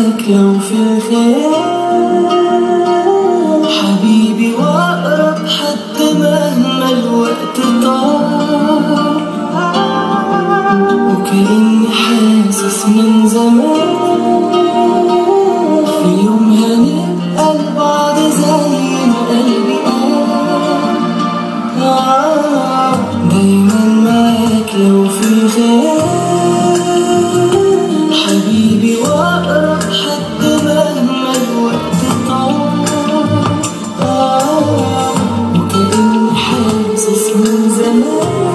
معاك لو في الخير. حبيبي واقرب حد مهما الوقت طال وكأني the moon.